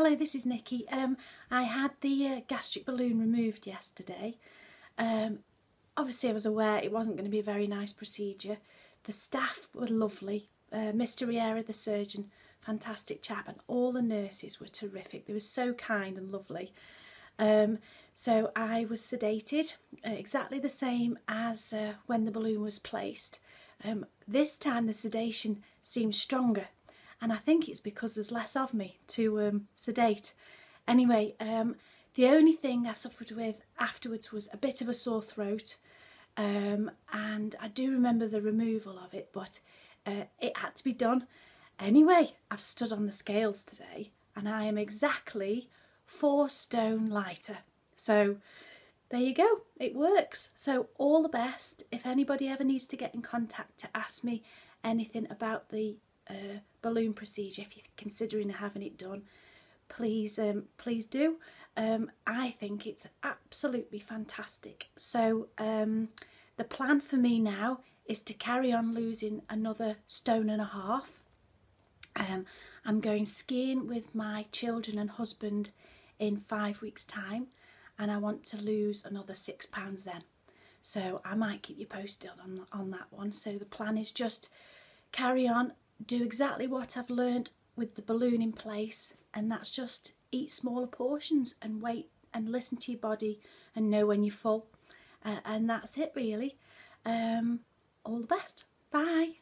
Hello, this is Nikki. Um, I had the uh, gastric balloon removed yesterday. Um, obviously, I was aware it wasn't going to be a very nice procedure. The staff were lovely. Uh, Mr. Riera, the surgeon, fantastic chap, and all the nurses were terrific. They were so kind and lovely. Um, so I was sedated, uh, exactly the same as uh, when the balloon was placed. Um, this time the sedation seemed stronger and I think it's because there's less of me to um, sedate. Anyway, um, the only thing I suffered with afterwards was a bit of a sore throat, um, and I do remember the removal of it, but uh, it had to be done. Anyway, I've stood on the scales today, and I am exactly four stone lighter. So there you go, it works. So all the best. If anybody ever needs to get in contact to ask me anything about the balloon procedure, if you're considering having it done, please um, please do. Um, I think it's absolutely fantastic. So um, the plan for me now is to carry on losing another stone and a half. Um, I'm going skiing with my children and husband in five weeks' time, and I want to lose another six pounds then. So I might keep you posted on on that one. So the plan is just carry on do exactly what I've learned with the balloon in place, and that's just eat smaller portions and wait and listen to your body and know when you're full. Uh, and that's it, really. Um, all the best. Bye.